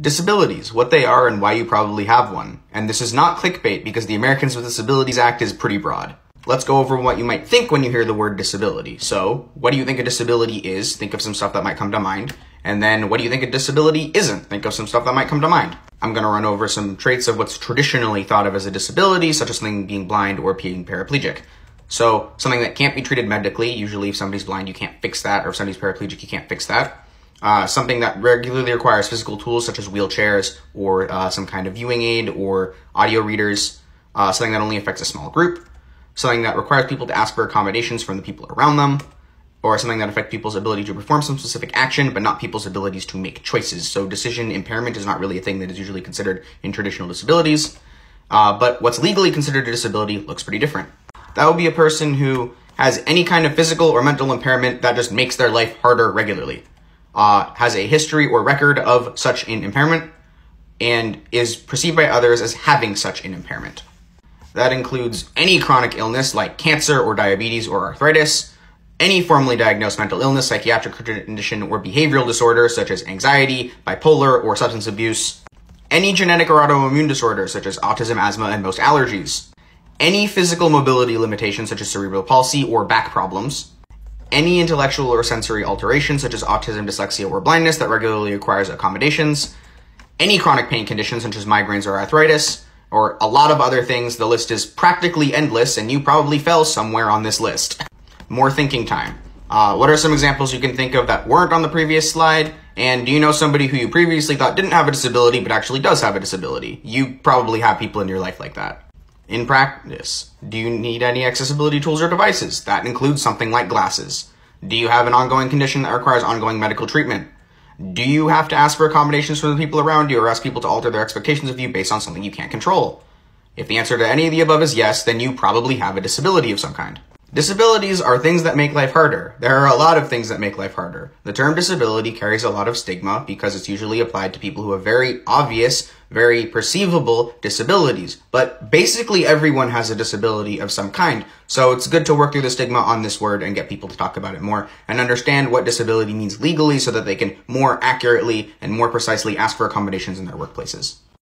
Disabilities, what they are and why you probably have one. And this is not clickbait because the Americans with Disabilities Act is pretty broad. Let's go over what you might think when you hear the word disability. So, what do you think a disability is? Think of some stuff that might come to mind. And then, what do you think a disability isn't? Think of some stuff that might come to mind. I'm going to run over some traits of what's traditionally thought of as a disability, such as something being blind or being paraplegic. So, something that can't be treated medically, usually if somebody's blind, you can't fix that, or if somebody's paraplegic, you can't fix that uh, something that regularly requires physical tools such as wheelchairs or uh, some kind of viewing aid or audio readers, uh, something that only affects a small group, something that requires people to ask for accommodations from the people around them, or something that affects people's ability to perform some specific action, but not people's abilities to make choices. So decision impairment is not really a thing that is usually considered in traditional disabilities. Uh, but what's legally considered a disability looks pretty different. That would be a person who has any kind of physical or mental impairment that just makes their life harder regularly uh, has a history or record of such an impairment and is perceived by others as having such an impairment. That includes any chronic illness like cancer or diabetes or arthritis, any formally diagnosed mental illness, psychiatric condition, or behavioral disorder such as anxiety, bipolar, or substance abuse, any genetic or autoimmune disorder such as autism, asthma, and most allergies, any physical mobility limitations such as cerebral palsy or back problems, any intellectual or sensory alteration, such as autism, dyslexia, or blindness that regularly requires accommodations, any chronic pain conditions, such as migraines or arthritis, or a lot of other things. The list is practically endless, and you probably fell somewhere on this list. More thinking time. Uh, what are some examples you can think of that weren't on the previous slide? And do you know somebody who you previously thought didn't have a disability but actually does have a disability? You probably have people in your life like that. In practice, do you need any accessibility tools or devices? That includes something like glasses. Do you have an ongoing condition that requires ongoing medical treatment? Do you have to ask for accommodations from the people around you or ask people to alter their expectations of you based on something you can't control? If the answer to any of the above is yes, then you probably have a disability of some kind. Disabilities are things that make life harder. There are a lot of things that make life harder. The term disability carries a lot of stigma because it's usually applied to people who have very obvious, very perceivable disabilities. But basically everyone has a disability of some kind. So it's good to work through the stigma on this word and get people to talk about it more and understand what disability means legally so that they can more accurately and more precisely ask for accommodations in their workplaces.